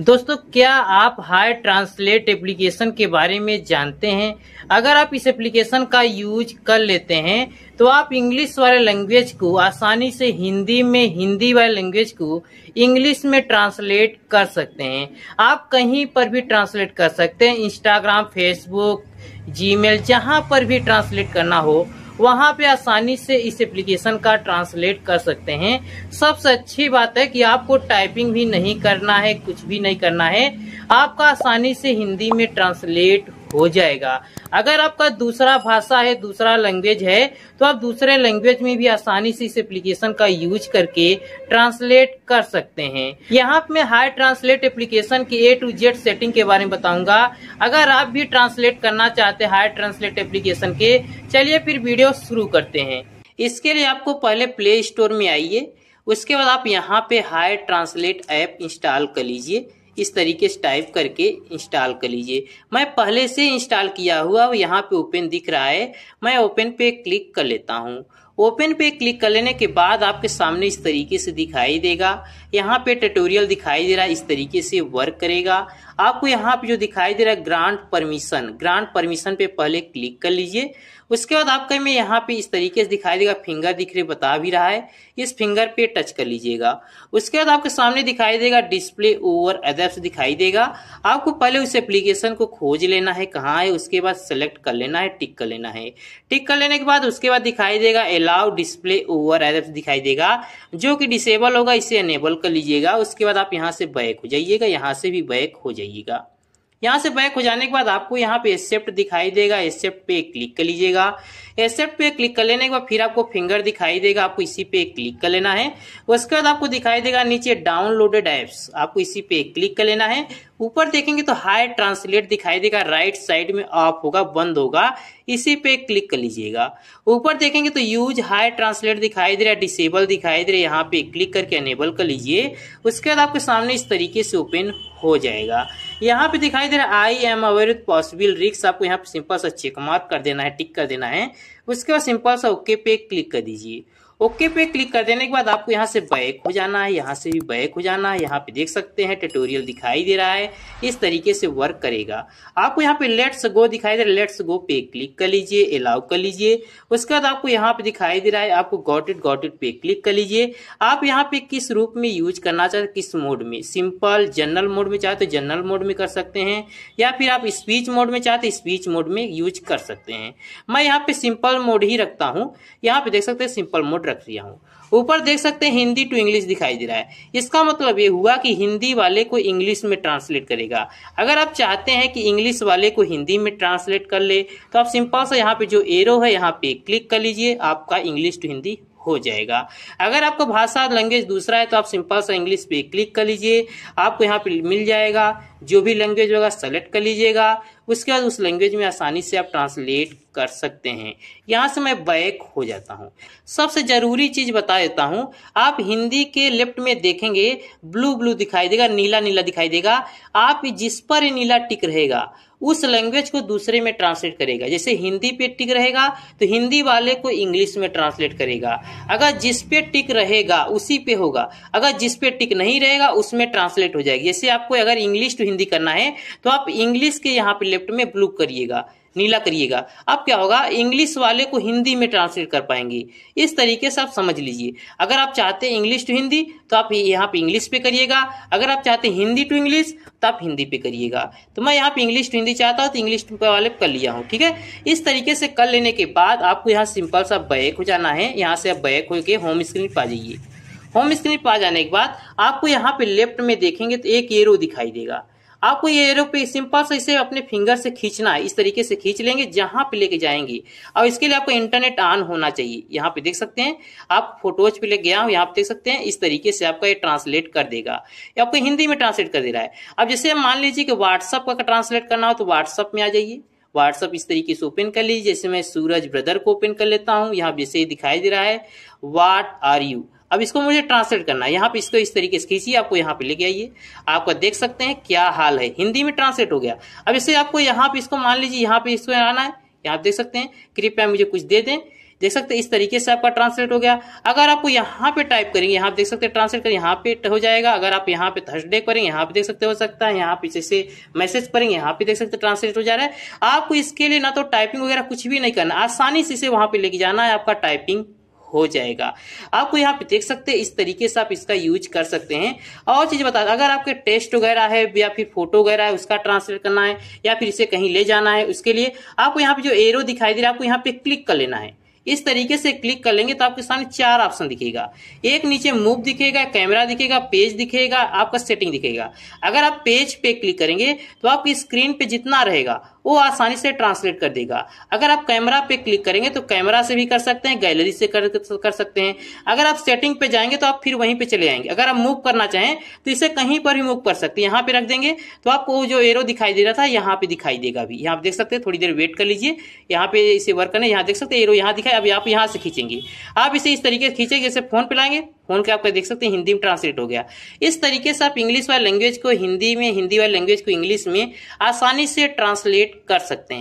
दोस्तों, क्या आप हाई ट्रांसलेट एप्लीकेशन के बारे में जानते हैं? अगर आप इस एप्लीकेशन का यूज़ कर लेते हैं तो आप इंग्लिश वाले लैंग्वेज को आसानी से हिंदी में, हिंदी वाले लैंग्वेज को इंग्लिश में ट्रांसलेट कर सकते हैं। आप कहीं पर भी ट्रांसलेट कर सकते हैं, इंस्टाग्राम, फेसबुक, जीमेल, जहाँ पर भी ट्रांसलेट करना हो। वहाँ पे आसानी से इस एप्लीकेशन का ट्रांसलेट कर सकते हैं। सबसे अच्छी बात है कि आपको टाइपिंग भी नहीं करना है, कुछ भी नहीं करना है। आपका आसानी से हिंदी में ट्रांसलेट हो जाएगा। अगर आपका दूसरा भाषा है, दूसरा लैंग्वेज है तो आप दूसरे लैंग्वेज में भी आसानी से इस एप्लीकेशन का यूज़ करके ट्रांसलेट कर सकते हैं। यहाँ मैं हाई ट्रांसलेट एप्लीकेशन की ए टू जेड सेटिंग के बारे में बताऊँगा। अगर आप भी ट्रांसलेट करना चाहते हैं हाई ट्रांसलेट एप्लीकेशन के, चलिए फिर वीडियो शुरू करते हैं। इसके लिए आपको पहले प्ले स्टोर में आइए। उसके बाद आप यहाँ पे हाई ट्रांसलेट ऐप इंस्टॉल कर लीजिए। इस तरीके से टाइप करके इंस्टॉल कर लीजिए। मैं पहले से इंस्टॉल किया हुआ यहाँ पे ओपन दिख रहा है। मैं ओपन पे क्लिक कर लेता हूँ। ओपन पे क्लिक कर लेने के बाद आपके सामने इस तरीके से दिखाई देगा। यहाँ पे ट्यूटोरियल दिखाई दे रहा है, इस तरीके से वर्क करेगा। आपको यहाँ पे जो दिखाई दे रहा है ग्रांट परमिशन ग्रांट परमिशन पे पहले क्लिक कर लीजिए। उसके बाद आपका में यहाँ पे इस तरीके से दिखाई देगा फिंगर दिख रहे, बता भी रहा है। इस फिंगर पे टच कर लीजिएगा। उसके बाद आपके सामने दिखाई देगा डिस्प्ले ओवर अदर्स दिखाई देगा। आपको पहले उस एप्लीकेशन को खोज लेना है, कहाँ है, उसके बाद सेलेक्ट कर लेना है टिक कर लेना है। टिक कर लेने के बाद उसके बाद दिखाई देगा अलाउ डिस्प्ले ओवर अदर्स दिखाई देगा, जो कि डिसेबल होगा, इसे एनेबल कर लीजिएगा। उसके बाद आप यहाँ से बैक हो जाइएगा, यहाँ से भी बैक हो जाइएगा। यहाँ से बैक हो जाने के बाद आपको यहाँ पे एक्सेप्ट दिखाई देगा एक्सेप्ट पे क्लिक कर लीजिएगा। एक्सेप्ट पे क्लिक कर लेने के बाद फिर आपको फिंगर दिखाई देगा, आपको इसी पे क्लिक कर लेना है। उसके बाद आपको दिखाई देगा नीचे डाउनलोडेड एप्स आपको इसी पे क्लिक कर लेना है। ऊपर देखेंगे तो हाई ट्रांसलेट दिखाई देगा राइट साइड में ऑफ़ होगा, बंद होगा। इसी पे क्लिक कर लीजिएगा। ऊपर देखेंगे तो यूज़ हाई ट्रांसलेट दिखाई दे रहा है डिसेबल दिखाई दे रहा है, यहाँ पे क्लिक करके अनेबल कर लीजिए। उसके बाद आपके सामने इस तरीके से ओपन हो जाएगा। यहाँ पे दिखाई दे रहा है I am aware possible risks आपको यहाँ पे सिंपल सा चेक मार्क कर देना है टिक कर देना है। उसके बाद सिंपल सा ओके पे क्लिक कर दीजिए। ओके पे क्लिक कर देने के बाद आपको यहाँ से बैक हो जाना है, यहाँ से भी बैक हो जाना है, यहाँ पे देख सकते हैं ट्यूटोरियल दिखाई दे रहा है, इस तरीके से वर्क करेगा। आपको यहाँ पे लेट्स गो दिखाई दे रहा है, लेट्स गो पे क्लिक कर लीजिए, अलाउ कर लीजिए। उसके बाद आपको यहाँ पे दिखाई दे रहा है, आपको गॉट इट गॉट इट पे क्लिक कर लीजिए। आप यहाँ पे किस रूप में यूज़ करना चाहते किस मोड में? सिंपल जनरल मोड में चाहते तो जनरल मोड में कर सकते हैं, या फिर आप स्पीच मोड में चाहते स्पीच मोड में यूज़ कर सकते हैं। मैं यहाँ पे सिंपल मोड ही रखता हूँ। यहाँ पे देख सकते हैं सिंपल मोड दिया हूँ। ऊपर देख सकते हैं, हिंदी टू इंग्लिश दिखाई दे रहा है। इसका मतलब ये हुआ कि हिंदी वाले को इंग्लिश में ट्रांसलेट करेगा। अगर आप चाहते हैं कि इंग्लिश वाले को हिंदी में ट्रांसलेट कर ले तो आप सिंपल सा यहाँ पे जो एरो है, यहाँ पे क्लिक कर लीजिए। आपका इंग्लिश टू हिंदी हो जाएगा। अगर आपको भाषा लैंग्वेज दूसरा है तो आप सिंपल सा इंग्लिश पे क्लिक कर लीजिए। आपको यहाँ पे मिल जाएगा। जो भी लैंग्वेज होगा सेलेक्ट कर लीजिएगा। उसके बाद उस लैंग्वेज में आसानी से आप ट्रांसलेट कर सकते हैं। यहाँ से मैं बैक हो जाता हूँ। सबसे ज़रूरी चीज़ बता देता हूँ। आप हिंदी के लेफ़्ट में देखेंगे ब्लू ब्लू दिखाई देगा नीला नीला दिखाई देगा। आप जिस पर नीला टिक रहेगा उस लैंग्वेज को दूसरे में ट्रांसलेट करेगा। जैसे हिंदी पे टिक रहेगा तो हिंदी वाले को इंग्लिश में ट्रांसलेट करेगा। अगर जिस पे टिक रहेगा, उसी पे होगा। अगर जिस पे टिक नहीं रहेगा, उसमें ट्रांसलेट हो जाएगी। जैसे आपको अगर इंग्लिश टू हिंदी करना है तो आप इंग्लिश के यहाँ पे लेफ़्ट में ब्लू करिएगा। नीला करिएगा। अब क्या होगा? इंग्लिश वाले को हिंदी में ट्रांसलेट कर पाएँगे। इस तरीके से आप समझ लीजिए। अगर आप चाहते हैं इंग्लिश टू हिंदी तो आप यहाँ पे इंग्लिश पे करिएगा। अगर आप चाहते हैं हिंदी टू इंग्लिश तो आप हिंदी पे करिएगा। तो मैं यहाँ पे इंग्लिश टू हिंदी चाहता हूँ तो इंग्लिश टू वाले कर लिया हूँ, ठीक है? इस तरीके से कर लेने के बाद आपको यहाँ सिंपल सा बैक हो जाना है। यहाँ से आप बैक होके होम स्क्रीन पर आ जाइए। होम स्क्रीन पर आ जाने के बाद आपको यहाँ पे लेफ़्ट में देखेंगे तो एक एरो दिखाई देगा। आपको ये एरो पे सिंपल से इसे अपने फिंगर से खींचना है। इस तरीके से खींच लेंगे, जहाँ पे लेके जाएँगे। और इसके लिए आपको इंटरनेट ऑन होना चाहिए। यहाँ पे देख सकते हैं, आप फ़ोटोज़ पे ले गया हूँ, यहाँ पे देख सकते हैं, इस तरीके से आपका ये ट्रांसलेट कर देगा। ये आपको हिंदी में ट्रांसलेट कर दे रहा है। अब जैसे मान लीजिए कि व्हाट्सअप का ट्रांसलेट करना हो तो व्हाट्सअप में आ जाइए। व्हाट्सअप इस तरीके से ओपन कर लीजिए, जैसे मैं सूरज ब्रदर को ओपन कर लेता हूँ। यहाँ जैसे दिखाई दे रहा है। वाट आर यू अब इसको मुझे ट्रांसलेट करना है यहाँ पे इसको इस तरीके से खींचिए आपको यहाँ पे लेके आइए आपका देख सकते हैं क्या हाल है हिंदी में ट्रांसलेट हो गया अब इसे आपको यहाँ पे इसको मान लीजिए यहाँ पे इसको आना है यहाँ आप देख सकते हैं कृपया मुझे कुछ दे दें देख सकते हैं इस तरीके से आपका ट्रांसलेट हो गया अगर आपको यहाँ पे टाइप करेंगे यहाँ देख सकते हैं ट्रांसलेट कर यहाँ पे हो जाएगा अगर आप यहाँ पे थर्सडे करेंगे यहाँ पे देख सकते हो सकता है यहाँ पे जैसे मैसेज करेंगे यहाँ पे देख सकते हैं ट्रांसलेट हो जा रहा है आपको इसके लिए ना तो टाइपिंग वगैरह कुछ भी नहीं करना आसानी से इसे वहाँ पे लेके जाना है आपका टाइपिंग हो जाएगा। आपको यहाँ पे देख सकते हैं, इस तरीके से आप इसका यूज़ कर सकते हैं। और चीज़ बता, अगर आपके टेस्ट वगैरह है, या फिर फ़ोटो वगैरह है, उसका ट्रांसलेट करना है, या फिर इसे कहीं ले जाना है, उसके लिए आपको यहाँ पे जो एरो दिखाई दे रहा है, आपको यहाँ पे क्लिक कर लेना है। इस तरीके से क्लिक कर लेंगे तो आपके सामने चार ऑप्शन दिखेगा। एक नीचे मूव दिखेगा कैमरा दिखेगा पेज दिखेगा, आपका सेटिंग दिखेगा। अगर आप पेज पे क्लिक करेंगे तो आपकी स्क्रीन पे जितना रहेगा वो आसानी से ट्रांसलेट कर देगा। अगर आप कैमरा पे क्लिक करेंगे तो कैमरा से भी कर सकते हैं गैलरी से कर, कर सकते हैं। अगर आप सेटिंग पे जाएँगे तो आप फिर वहीं पे चले जाएँगे अगर आप मूव करना चाहें तो इसे कहीं पर भी मूव कर सकते हैं। यहाँ पे रख देंगे तो आपको जो एरो दिखाई दे रहा था यहाँ पे दिखाई देगा अभी यहाँ देख सकते हैं थोड़ी देर वेट कर लीजिए। यहाँ पे इसे वर्क करना यहाँ देख सकते हैं एरो यहाँ दिखाई अब आप यहाँ से खींचेंगे। आप इसे इस तरीके से खींचेंगे जैसे फ़ोन पे लाएँगे। फ़ोन के आपका देख सकते हैं, हिंदी में ट्रांसलेट हो गया। इस तरीके से आप इंग्लिश वाले लैंग्वेज को हिंदी में, हिंदी वाली लैंग्वेज को इंग्लिश में आसानी से ट्रांसलेट कर सकते हैं।